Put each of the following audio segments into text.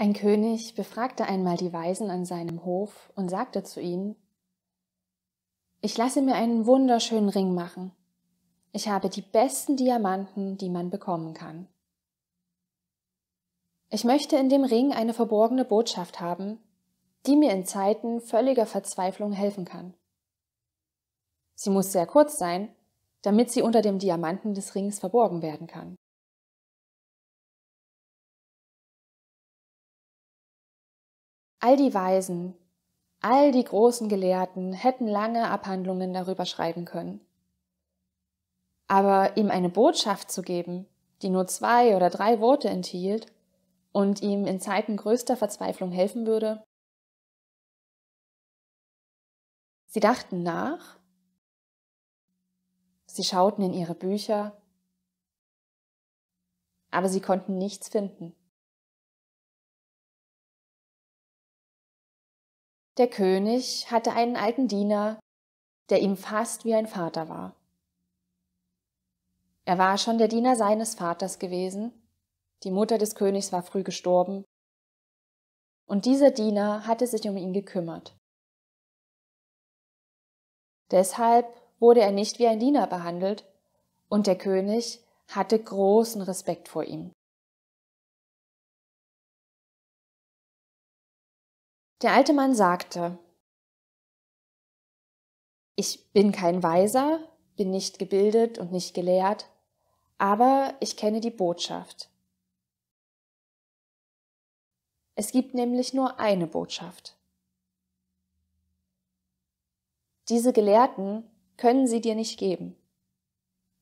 Ein König befragte einmal die Weisen an seinem Hof und sagte zu ihnen, Ich lasse mir einen wunderschönen Ring machen. Ich habe die besten Diamanten, die man bekommen kann. Ich möchte in dem Ring eine verborgene Botschaft haben, die mir in Zeiten völliger Verzweiflung helfen kann. Sie muss sehr kurz sein, damit sie unter dem Diamanten des Rings verborgen werden kann. All die Weisen, all die großen Gelehrten hätten lange Abhandlungen darüber schreiben können. Aber ihm eine Botschaft zu geben, die nur zwei oder drei Worte enthielt und ihm in Zeiten größter Verzweiflung helfen würde? Sie dachten nach, sie schauten in ihre Bücher, aber sie konnten nichts finden. Der König hatte einen alten Diener, der ihm fast wie ein Vater war. Er war schon der Diener seines Vaters gewesen, die Mutter des Königs war früh gestorben, und dieser Diener hatte sich um ihn gekümmert. Deshalb wurde er nicht wie ein Diener behandelt, und der König hatte großen Respekt vor ihm. Der alte Mann sagte, ich bin kein Weiser, bin nicht gebildet und nicht gelehrt, aber ich kenne die Botschaft. Es gibt nämlich nur eine Botschaft. Diese Gelehrten können sie dir nicht geben.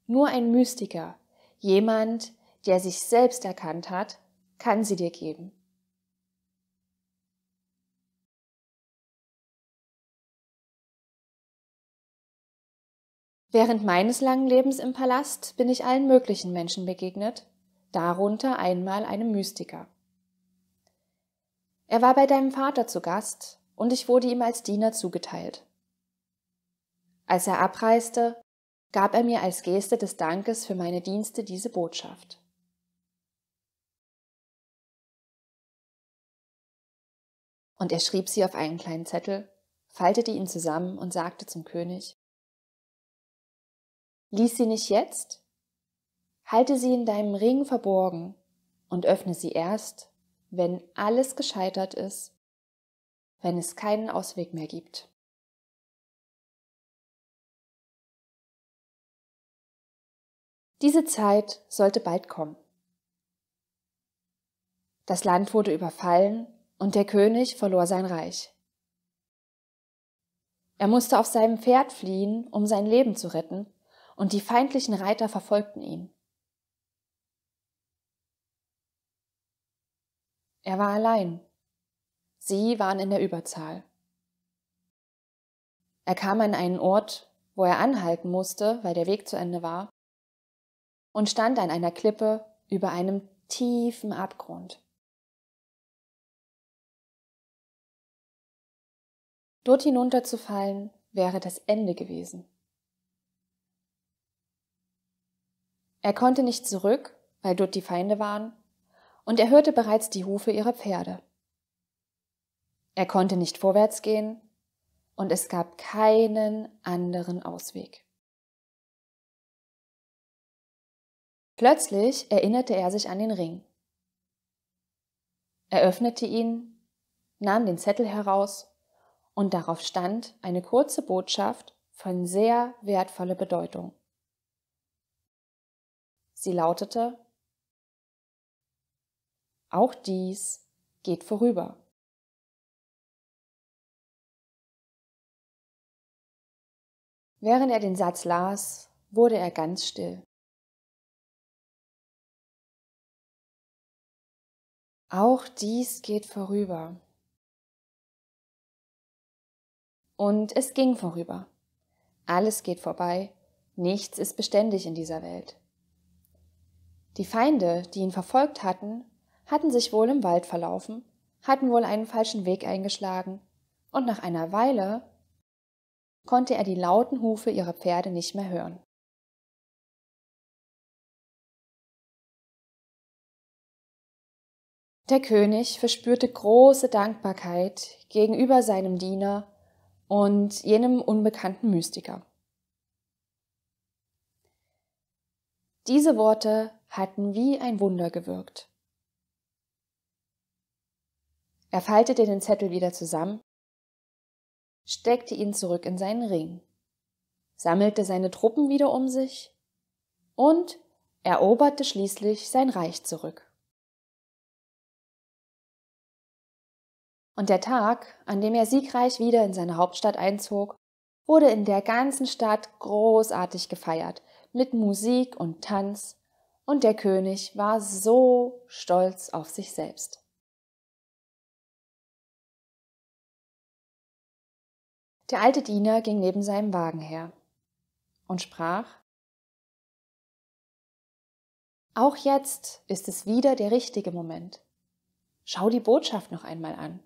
Nur ein Mystiker, jemand, der sich selbst erkannt hat, kann sie dir geben. Während meines langen Lebens im Palast bin ich allen möglichen Menschen begegnet, darunter einmal einem Mystiker. Er war bei deinem Vater zu Gast und ich wurde ihm als Diener zugeteilt. Als er abreiste, gab er mir als Geste des Dankes für meine Dienste diese Botschaft. Und er schrieb sie auf einen kleinen Zettel, faltete ihn zusammen und sagte zum König, Lies sie nicht jetzt? Halte sie in deinem Ring verborgen und öffne sie erst, wenn alles gescheitert ist, wenn es keinen Ausweg mehr gibt. Diese Zeit sollte bald kommen. Das Land wurde überfallen und der König verlor sein Reich. Er musste auf seinem Pferd fliehen, um sein Leben zu retten, und die feindlichen Reiter verfolgten ihn. Er war allein. Sie waren in der Überzahl. Er kam an einen Ort, wo er anhalten musste, weil der Weg zu Ende war, und stand an einer Klippe über einem tiefen Abgrund. Dort hinunterzufallen wäre das Ende gewesen. Er konnte nicht zurück, weil dort die Feinde waren, und er hörte bereits die Hufe ihrer Pferde. Er konnte nicht vorwärts gehen, und es gab keinen anderen Ausweg. Plötzlich erinnerte er sich an den Ring. Er öffnete ihn, nahm den Zettel heraus, und darauf stand eine kurze Botschaft von sehr wertvoller Bedeutung. Sie lautete, auch dies geht vorüber. Während er den Satz las, wurde er ganz still. Auch dies geht vorüber. Und es ging vorüber. Alles geht vorbei, nichts ist beständig in dieser Welt. Die Feinde, die ihn verfolgt hatten, hatten sich wohl im Wald verlaufen, hatten wohl einen falschen Weg eingeschlagen, und nach einer Weile konnte er die lauten Hufe ihrer Pferde nicht mehr hören. Der König verspürte große Dankbarkeit gegenüber seinem Diener und jenem unbekannten Mystiker. Diese Worte hatten wie ein Wunder gewirkt. Er faltete den Zettel wieder zusammen, steckte ihn zurück in seinen Ring, sammelte seine Truppen wieder um sich und eroberte schließlich sein Reich zurück. Und der Tag, an dem er siegreich wieder in seine Hauptstadt einzog, wurde in der ganzen Stadt großartig gefeiert, mit Musik und Tanz, und der König war so stolz auf sich selbst. Der alte Diener ging neben seinem Wagen her und sprach Auch jetzt ist es wieder der richtige Moment. Schau die Botschaft noch einmal an.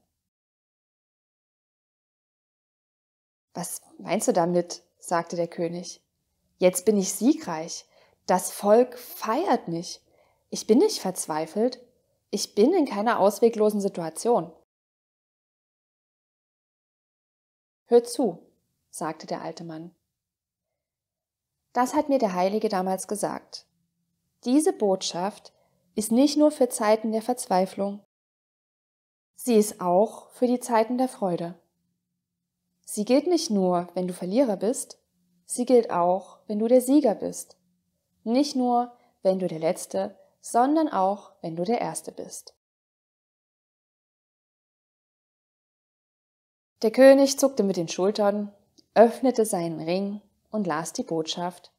Was meinst du damit? sagte der König. Jetzt bin ich siegreich. Das Volk feiert mich. Ich bin nicht verzweifelt. Ich bin in keiner ausweglosen Situation. Hör zu, sagte der alte Mann. Das hat mir der Heilige damals gesagt. Diese Botschaft ist nicht nur für Zeiten der Verzweiflung, sie ist auch für die Zeiten der Freude. Sie gilt nicht nur, wenn du Verlierer bist, sie gilt auch, wenn du der Sieger bist. Nicht nur, wenn du der Letzte, sondern auch, wenn du der Erste bist. Der König zuckte mit den Schultern, öffnete seinen Ring und las die Botschaft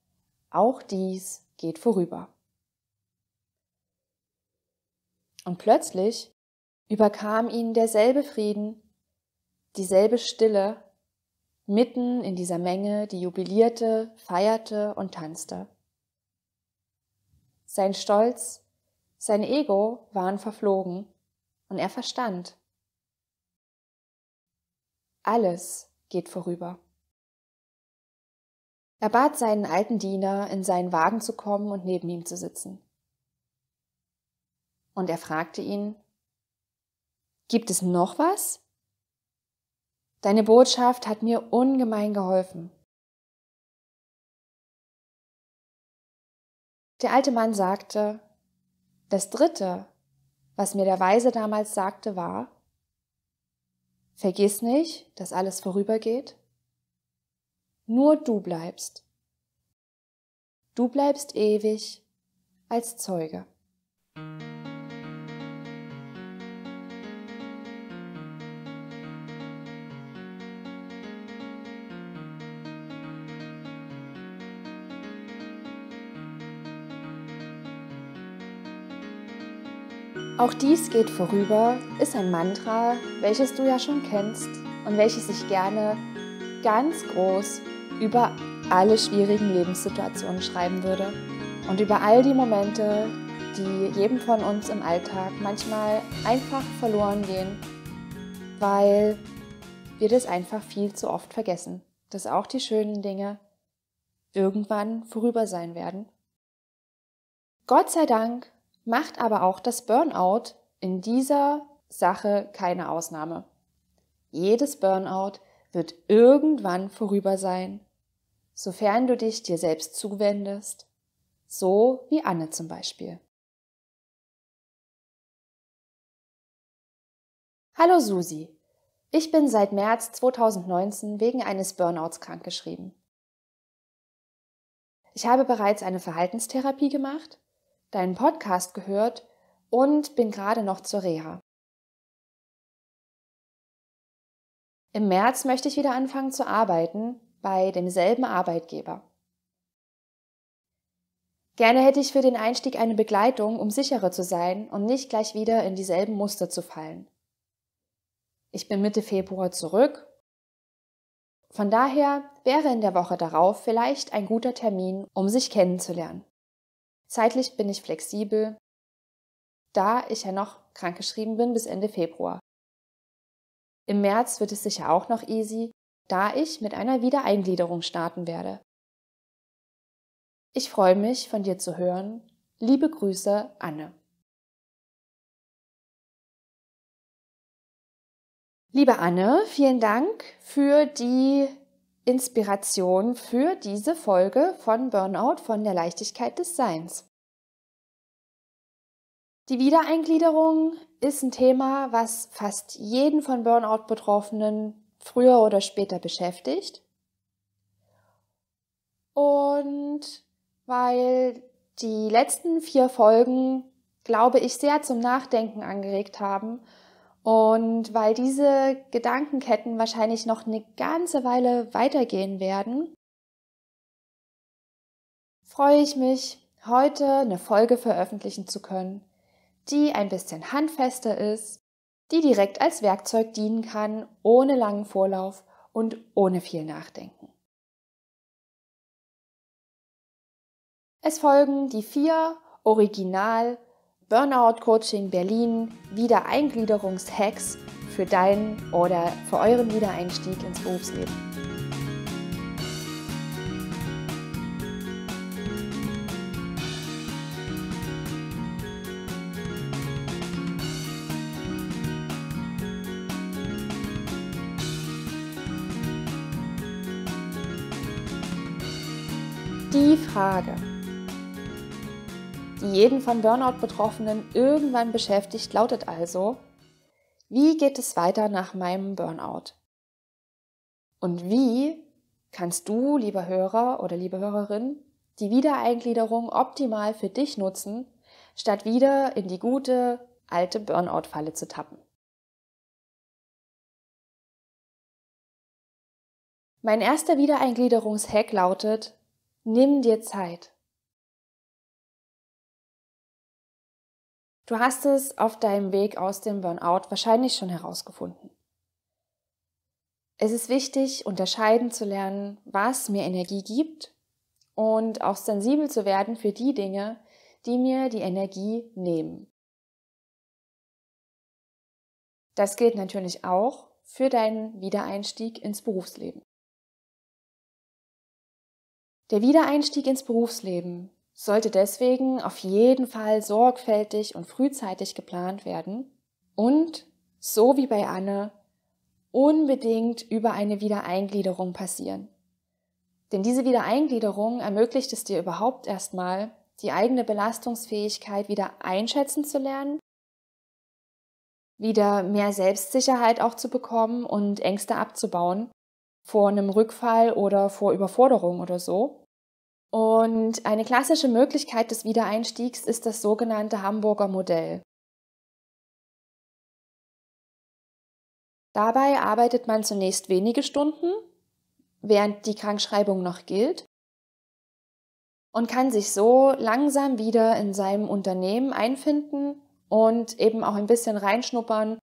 Auch dies geht vorüber. Und plötzlich überkam ihn derselbe Frieden, dieselbe Stille, mitten in dieser Menge, die jubilierte, feierte und tanzte. Sein Stolz, sein Ego waren verflogen und er verstand, alles geht vorüber. Er bat seinen alten Diener, in seinen Wagen zu kommen und neben ihm zu sitzen. Und er fragte ihn, Gibt es noch was? Deine Botschaft hat mir ungemein geholfen. Der alte Mann sagte, das Dritte, was mir der Weise damals sagte, war, Vergiss nicht, dass alles vorübergeht. Nur du bleibst. Du bleibst ewig als Zeuge. Auch dies geht vorüber ist ein Mantra, welches du ja schon kennst und welches ich gerne ganz groß über alle schwierigen Lebenssituationen schreiben würde und über all die Momente, die jedem von uns im Alltag manchmal einfach verloren gehen, weil wir das einfach viel zu oft vergessen, dass auch die schönen Dinge irgendwann vorüber sein werden. Gott sei Dank macht aber auch das Burnout in dieser Sache keine Ausnahme. Jedes Burnout wird irgendwann vorüber sein, sofern du dich dir selbst zuwendest, so wie Anne zum Beispiel. Hallo Susi, ich bin seit März 2019 wegen eines Burnouts krankgeschrieben. Ich habe bereits eine Verhaltenstherapie gemacht deinen Podcast gehört und bin gerade noch zur Reha. Im März möchte ich wieder anfangen zu arbeiten bei demselben Arbeitgeber. Gerne hätte ich für den Einstieg eine Begleitung, um sicherer zu sein und nicht gleich wieder in dieselben Muster zu fallen. Ich bin Mitte Februar zurück. Von daher wäre in der Woche darauf vielleicht ein guter Termin, um sich kennenzulernen. Zeitlich bin ich flexibel, da ich ja noch krankgeschrieben bin bis Ende Februar. Im März wird es sicher auch noch easy, da ich mit einer Wiedereingliederung starten werde. Ich freue mich, von dir zu hören. Liebe Grüße, Anne. Liebe Anne, vielen Dank für die Inspiration für diese Folge von Burnout von der Leichtigkeit des Seins. Die Wiedereingliederung ist ein Thema, was fast jeden von Burnout Betroffenen früher oder später beschäftigt. Und weil die letzten vier Folgen, glaube ich, sehr zum Nachdenken angeregt haben und weil diese Gedankenketten wahrscheinlich noch eine ganze Weile weitergehen werden, freue ich mich, heute eine Folge veröffentlichen zu können, die ein bisschen handfester ist, die direkt als Werkzeug dienen kann, ohne langen Vorlauf und ohne viel Nachdenken. Es folgen die vier Original Burnout Coaching Berlin Wiedereingliederungshacks für deinen oder für euren Wiedereinstieg ins Berufsleben. Die Frage, jeden von Burnout-Betroffenen irgendwann beschäftigt, lautet also, wie geht es weiter nach meinem Burnout? Und wie kannst du, lieber Hörer oder liebe Hörerin, die Wiedereingliederung optimal für dich nutzen, statt wieder in die gute alte Burnout-Falle zu tappen? Mein erster Wiedereingliederungshack lautet, nimm dir Zeit. Du hast es auf deinem Weg aus dem Burnout wahrscheinlich schon herausgefunden. Es ist wichtig, unterscheiden zu lernen, was mir Energie gibt und auch sensibel zu werden für die Dinge, die mir die Energie nehmen. Das gilt natürlich auch für deinen Wiedereinstieg ins Berufsleben. Der Wiedereinstieg ins Berufsleben sollte deswegen auf jeden Fall sorgfältig und frühzeitig geplant werden und, so wie bei Anne, unbedingt über eine Wiedereingliederung passieren. Denn diese Wiedereingliederung ermöglicht es dir überhaupt erstmal, die eigene Belastungsfähigkeit wieder einschätzen zu lernen, wieder mehr Selbstsicherheit auch zu bekommen und Ängste abzubauen vor einem Rückfall oder vor Überforderung oder so. Und eine klassische Möglichkeit des Wiedereinstiegs ist das sogenannte Hamburger Modell. Dabei arbeitet man zunächst wenige Stunden, während die Krankschreibung noch gilt, und kann sich so langsam wieder in seinem Unternehmen einfinden und eben auch ein bisschen reinschnuppern,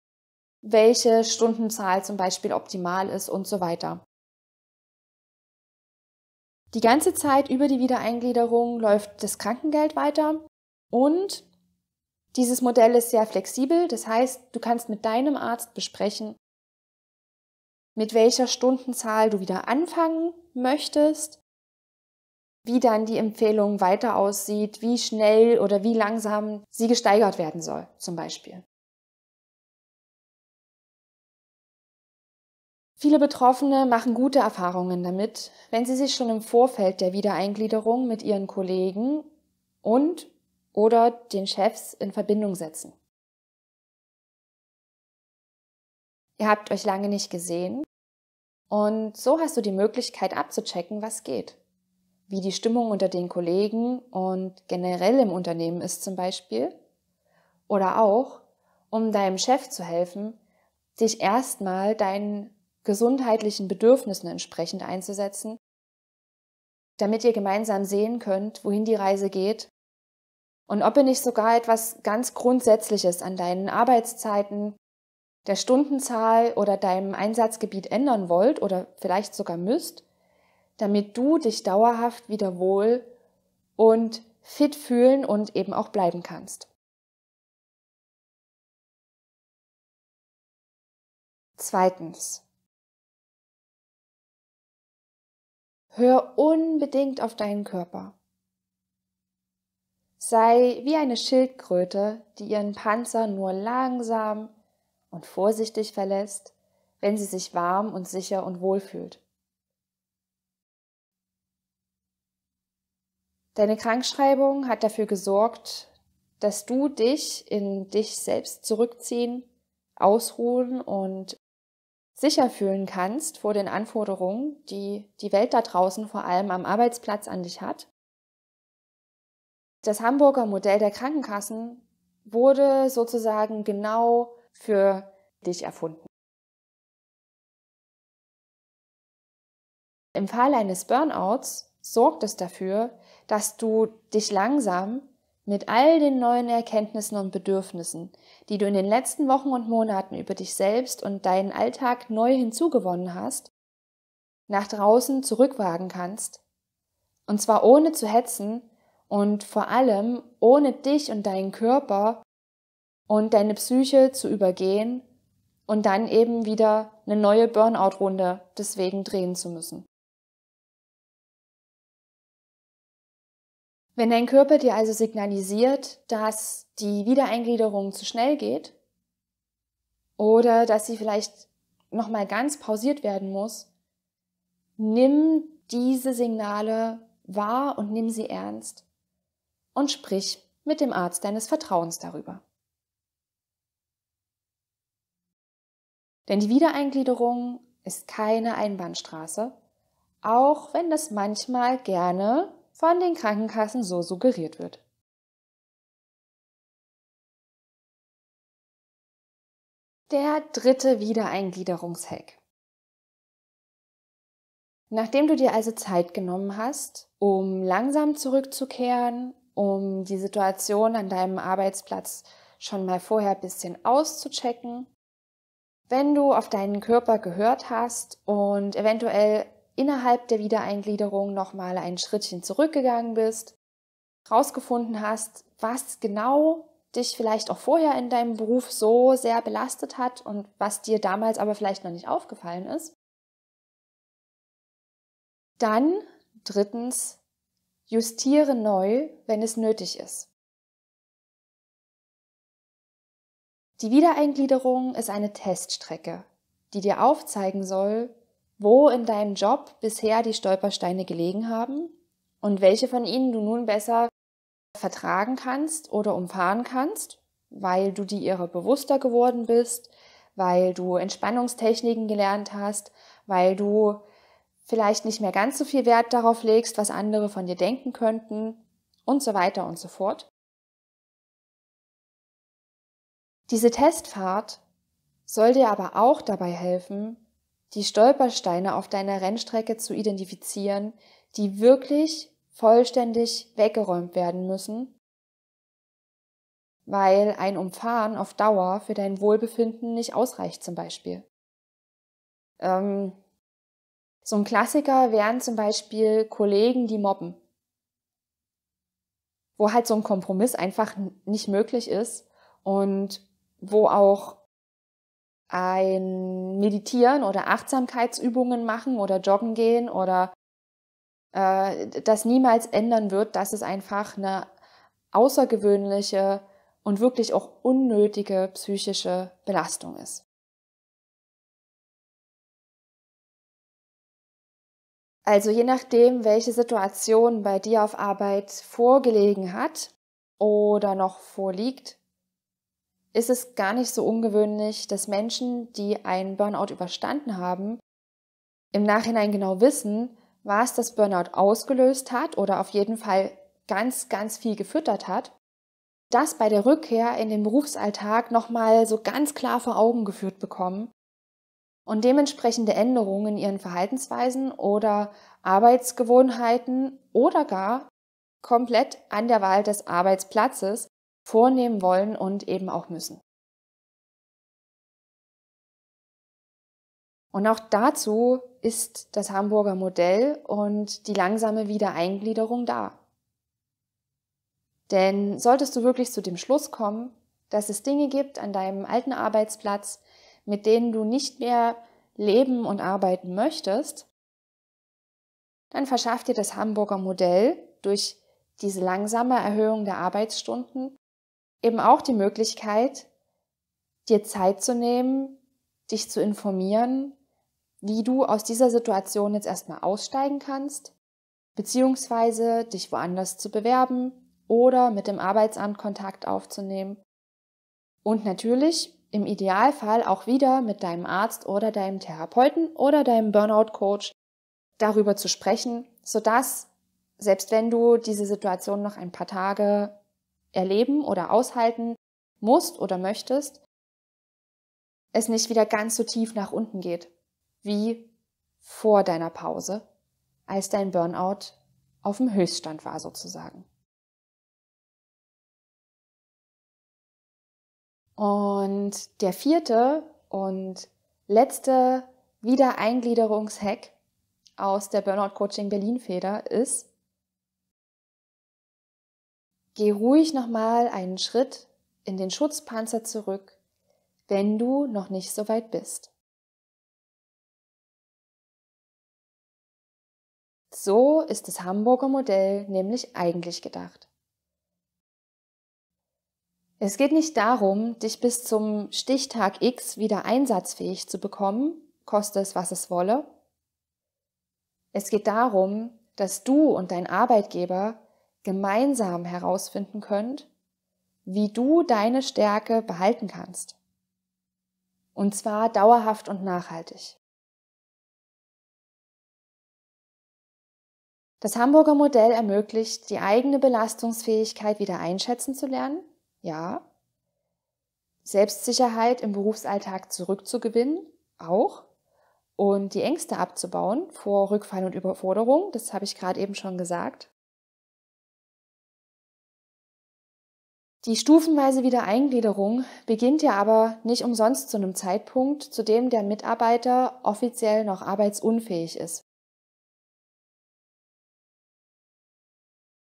welche Stundenzahl zum Beispiel optimal ist und so weiter. Die ganze Zeit über die Wiedereingliederung läuft das Krankengeld weiter und dieses Modell ist sehr flexibel. Das heißt, du kannst mit deinem Arzt besprechen, mit welcher Stundenzahl du wieder anfangen möchtest, wie dann die Empfehlung weiter aussieht, wie schnell oder wie langsam sie gesteigert werden soll, zum Beispiel. Viele Betroffene machen gute Erfahrungen damit, wenn sie sich schon im Vorfeld der Wiedereingliederung mit ihren Kollegen und oder den Chefs in Verbindung setzen. Ihr habt euch lange nicht gesehen und so hast du die Möglichkeit abzuchecken, was geht. Wie die Stimmung unter den Kollegen und generell im Unternehmen ist zum Beispiel. Oder auch, um deinem Chef zu helfen, dich erstmal deinen gesundheitlichen Bedürfnissen entsprechend einzusetzen, damit ihr gemeinsam sehen könnt, wohin die Reise geht und ob ihr nicht sogar etwas ganz Grundsätzliches an deinen Arbeitszeiten, der Stundenzahl oder deinem Einsatzgebiet ändern wollt oder vielleicht sogar müsst, damit du dich dauerhaft wieder wohl und fit fühlen und eben auch bleiben kannst. Zweitens. Hör unbedingt auf deinen Körper. Sei wie eine Schildkröte, die ihren Panzer nur langsam und vorsichtig verlässt, wenn sie sich warm und sicher und wohl fühlt. Deine Krankschreibung hat dafür gesorgt, dass du dich in dich selbst zurückziehen, ausruhen und sicher fühlen kannst vor den Anforderungen, die die Welt da draußen vor allem am Arbeitsplatz an dich hat. Das Hamburger Modell der Krankenkassen wurde sozusagen genau für dich erfunden. Im Fall eines Burnouts sorgt es dafür, dass du dich langsam mit all den neuen Erkenntnissen und Bedürfnissen, die du in den letzten Wochen und Monaten über dich selbst und deinen Alltag neu hinzugewonnen hast, nach draußen zurückwagen kannst. Und zwar ohne zu hetzen und vor allem ohne dich und deinen Körper und deine Psyche zu übergehen und dann eben wieder eine neue Burnout-Runde deswegen drehen zu müssen. Wenn dein Körper dir also signalisiert, dass die Wiedereingliederung zu schnell geht oder dass sie vielleicht nochmal ganz pausiert werden muss, nimm diese Signale wahr und nimm sie ernst und sprich mit dem Arzt deines Vertrauens darüber. Denn die Wiedereingliederung ist keine Einbahnstraße, auch wenn das manchmal gerne von den Krankenkassen so suggeriert wird. Der dritte Wiedereingliederungshack. Nachdem du dir also Zeit genommen hast, um langsam zurückzukehren, um die Situation an deinem Arbeitsplatz schon mal vorher ein bisschen auszuchecken, wenn du auf deinen Körper gehört hast und eventuell innerhalb der Wiedereingliederung nochmal ein Schrittchen zurückgegangen bist, rausgefunden hast, was genau dich vielleicht auch vorher in deinem Beruf so sehr belastet hat und was dir damals aber vielleicht noch nicht aufgefallen ist. Dann drittens, justiere neu, wenn es nötig ist. Die Wiedereingliederung ist eine Teststrecke, die dir aufzeigen soll, wo in deinem Job bisher die Stolpersteine gelegen haben und welche von ihnen du nun besser vertragen kannst oder umfahren kannst, weil du die ihre bewusster geworden bist, weil du Entspannungstechniken gelernt hast, weil du vielleicht nicht mehr ganz so viel Wert darauf legst, was andere von dir denken könnten und so weiter und so fort. Diese Testfahrt soll dir aber auch dabei helfen, die Stolpersteine auf deiner Rennstrecke zu identifizieren, die wirklich vollständig weggeräumt werden müssen, weil ein Umfahren auf Dauer für dein Wohlbefinden nicht ausreicht zum Beispiel. Ähm, so ein Klassiker wären zum Beispiel Kollegen, die mobben, wo halt so ein Kompromiss einfach nicht möglich ist und wo auch ein Meditieren oder Achtsamkeitsübungen machen oder joggen gehen oder äh, das niemals ändern wird, dass es einfach eine außergewöhnliche und wirklich auch unnötige psychische Belastung ist. Also je nachdem, welche Situation bei dir auf Arbeit vorgelegen hat oder noch vorliegt, ist es gar nicht so ungewöhnlich, dass Menschen, die einen Burnout überstanden haben, im Nachhinein genau wissen, was das Burnout ausgelöst hat oder auf jeden Fall ganz, ganz viel gefüttert hat, das bei der Rückkehr in den Berufsalltag nochmal so ganz klar vor Augen geführt bekommen und dementsprechende Änderungen in ihren Verhaltensweisen oder Arbeitsgewohnheiten oder gar komplett an der Wahl des Arbeitsplatzes vornehmen wollen und eben auch müssen. Und auch dazu ist das Hamburger Modell und die langsame Wiedereingliederung da. Denn solltest du wirklich zu dem Schluss kommen, dass es Dinge gibt an deinem alten Arbeitsplatz, mit denen du nicht mehr leben und arbeiten möchtest, dann verschafft dir das Hamburger Modell durch diese langsame Erhöhung der Arbeitsstunden eben auch die Möglichkeit, dir Zeit zu nehmen, dich zu informieren, wie du aus dieser Situation jetzt erstmal aussteigen kannst, beziehungsweise dich woanders zu bewerben oder mit dem Arbeitsamt Kontakt aufzunehmen. Und natürlich im Idealfall auch wieder mit deinem Arzt oder deinem Therapeuten oder deinem Burnout-Coach darüber zu sprechen, sodass, selbst wenn du diese Situation noch ein paar Tage erleben oder aushalten musst oder möchtest, es nicht wieder ganz so tief nach unten geht, wie vor deiner Pause, als dein Burnout auf dem Höchststand war sozusagen. Und der vierte und letzte Wiedereingliederungshack aus der Burnout Coaching Berlin Feder ist, geh ruhig nochmal einen Schritt in den Schutzpanzer zurück, wenn du noch nicht so weit bist. So ist das Hamburger Modell nämlich eigentlich gedacht. Es geht nicht darum, dich bis zum Stichtag X wieder einsatzfähig zu bekommen, koste es, was es wolle. Es geht darum, dass du und dein Arbeitgeber gemeinsam herausfinden könnt, wie du deine Stärke behalten kannst. Und zwar dauerhaft und nachhaltig. Das Hamburger Modell ermöglicht, die eigene Belastungsfähigkeit wieder einschätzen zu lernen ja. Selbstsicherheit im Berufsalltag zurückzugewinnen, auch. Und die Ängste abzubauen vor Rückfall und Überforderung, das habe ich gerade eben schon gesagt. Die stufenweise Wiedereingliederung beginnt ja aber nicht umsonst zu einem Zeitpunkt, zu dem der Mitarbeiter offiziell noch arbeitsunfähig ist.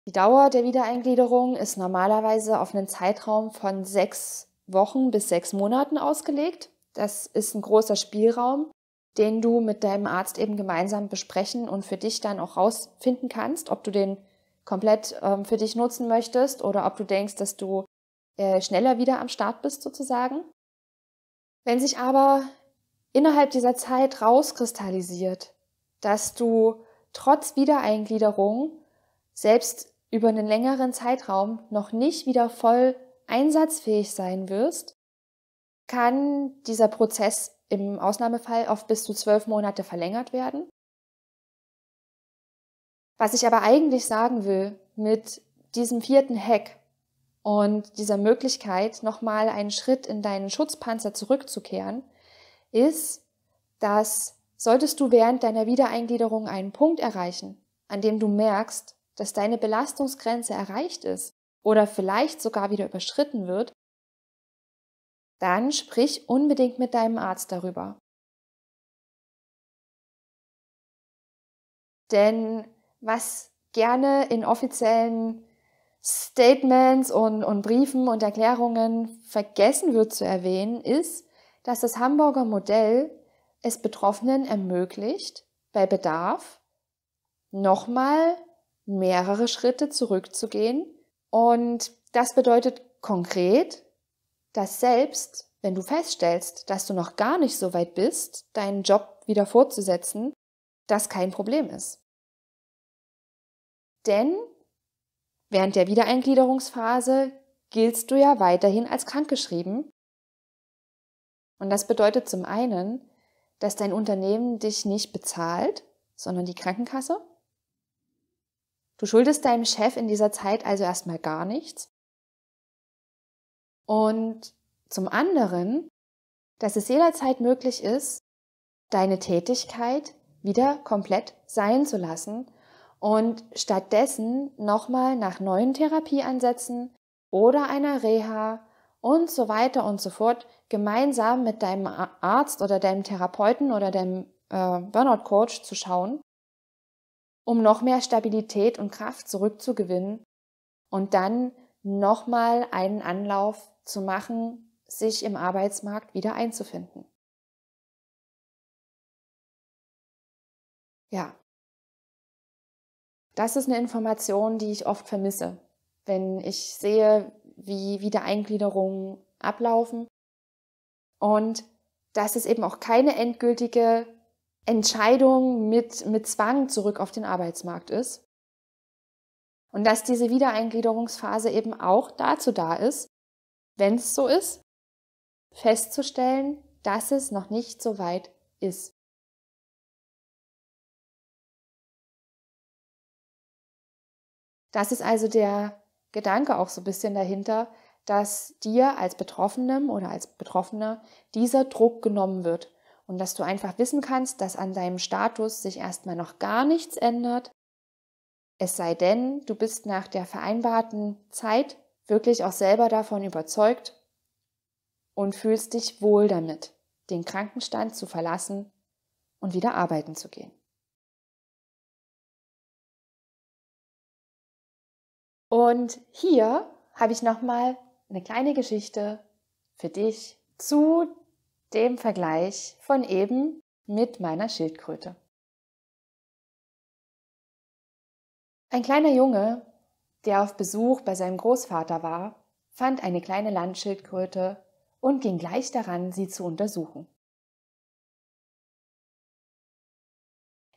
Die Dauer der Wiedereingliederung ist normalerweise auf einen Zeitraum von sechs Wochen bis sechs Monaten ausgelegt. Das ist ein großer Spielraum, den du mit deinem Arzt eben gemeinsam besprechen und für dich dann auch rausfinden kannst, ob du den komplett ähm, für dich nutzen möchtest oder ob du denkst, dass du äh, schneller wieder am Start bist sozusagen. Wenn sich aber innerhalb dieser Zeit rauskristallisiert, dass du trotz Wiedereingliederung selbst über einen längeren Zeitraum noch nicht wieder voll einsatzfähig sein wirst, kann dieser Prozess im Ausnahmefall auf bis zu zwölf Monate verlängert werden. Was ich aber eigentlich sagen will mit diesem vierten Hack und dieser Möglichkeit, nochmal einen Schritt in deinen Schutzpanzer zurückzukehren, ist, dass solltest du während deiner Wiedereingliederung einen Punkt erreichen, an dem du merkst, dass deine Belastungsgrenze erreicht ist oder vielleicht sogar wieder überschritten wird, dann sprich unbedingt mit deinem Arzt darüber. Denn was gerne in offiziellen Statements und, und, Briefen und Erklärungen vergessen wird zu erwähnen, ist, dass das Hamburger Modell es Betroffenen ermöglicht, bei Bedarf nochmal mehrere Schritte zurückzugehen. Und das bedeutet konkret, dass selbst wenn du feststellst, dass du noch gar nicht so weit bist, deinen Job wieder fortzusetzen, das kein Problem ist. Denn während der Wiedereingliederungsphase giltst du ja weiterhin als krankgeschrieben. Und das bedeutet zum einen, dass dein Unternehmen dich nicht bezahlt, sondern die Krankenkasse. Du schuldest deinem Chef in dieser Zeit also erstmal gar nichts. Und zum anderen, dass es jederzeit möglich ist, deine Tätigkeit wieder komplett sein zu lassen und stattdessen nochmal nach neuen Therapieansätzen oder einer Reha und so weiter und so fort gemeinsam mit deinem Arzt oder deinem Therapeuten oder deinem äh, Burnout-Coach zu schauen, um noch mehr Stabilität und Kraft zurückzugewinnen und dann nochmal einen Anlauf zu machen, sich im Arbeitsmarkt wieder einzufinden. Ja, das ist eine Information, die ich oft vermisse, wenn ich sehe, wie Wiedereingliederungen ablaufen. Und dass es eben auch keine endgültige Entscheidung mit, mit Zwang zurück auf den Arbeitsmarkt ist. Und dass diese Wiedereingliederungsphase eben auch dazu da ist, wenn es so ist, festzustellen, dass es noch nicht so weit ist. Das ist also der Gedanke auch so ein bisschen dahinter, dass dir als Betroffenem oder als Betroffener dieser Druck genommen wird und dass du einfach wissen kannst, dass an deinem Status sich erstmal noch gar nichts ändert, es sei denn, du bist nach der vereinbarten Zeit wirklich auch selber davon überzeugt und fühlst dich wohl damit, den Krankenstand zu verlassen und wieder arbeiten zu gehen. Und hier habe ich nochmal eine kleine Geschichte für dich zu dem Vergleich von eben mit meiner Schildkröte. Ein kleiner Junge, der auf Besuch bei seinem Großvater war, fand eine kleine Landschildkröte und ging gleich daran, sie zu untersuchen.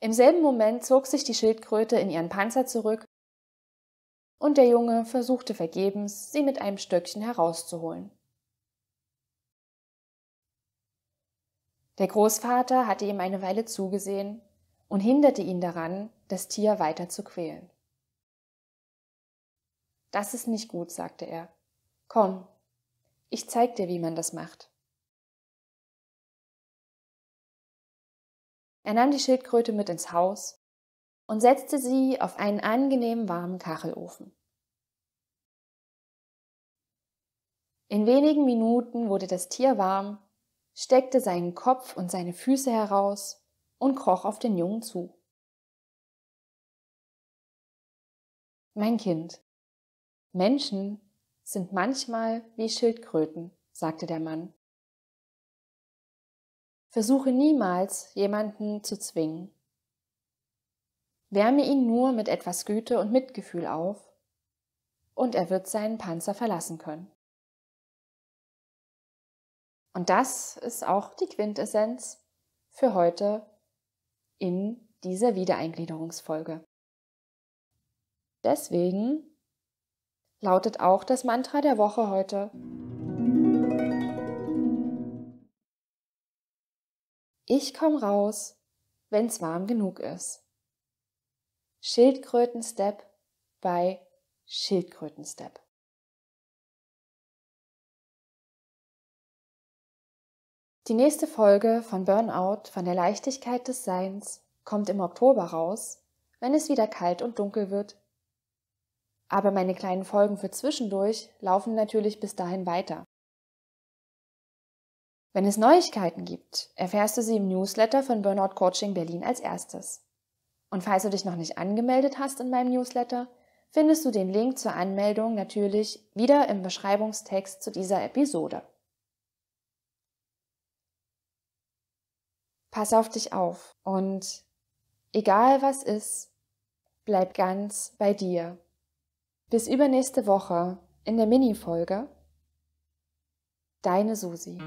Im selben Moment zog sich die Schildkröte in ihren Panzer zurück und der Junge versuchte vergebens, sie mit einem Stöckchen herauszuholen. Der Großvater hatte ihm eine Weile zugesehen und hinderte ihn daran, das Tier weiter zu quälen. Das ist nicht gut, sagte er. Komm, ich zeig dir, wie man das macht. Er nahm die Schildkröte mit ins Haus und setzte sie auf einen angenehm warmen Kachelofen. In wenigen Minuten wurde das Tier warm, steckte seinen Kopf und seine Füße heraus und kroch auf den Jungen zu. Mein Kind, Menschen sind manchmal wie Schildkröten, sagte der Mann. Versuche niemals, jemanden zu zwingen. Wärme ihn nur mit etwas Güte und Mitgefühl auf, und er wird seinen Panzer verlassen können. Und das ist auch die Quintessenz für heute in dieser Wiedereingliederungsfolge. Deswegen lautet auch das Mantra der Woche heute. Ich komme raus, wenn's warm genug ist. Schildkrötenstep bei Schildkrötenstep. Die nächste Folge von Burnout von der Leichtigkeit des Seins kommt im Oktober raus, wenn es wieder kalt und dunkel wird. Aber meine kleinen Folgen für zwischendurch laufen natürlich bis dahin weiter. Wenn es Neuigkeiten gibt, erfährst du sie im Newsletter von Burnout Coaching Berlin als erstes. Und falls du dich noch nicht angemeldet hast in meinem Newsletter, findest du den Link zur Anmeldung natürlich wieder im Beschreibungstext zu dieser Episode. Pass auf dich auf und egal was ist, bleib ganz bei dir. Bis übernächste Woche in der Mini-Folge. Deine Susi.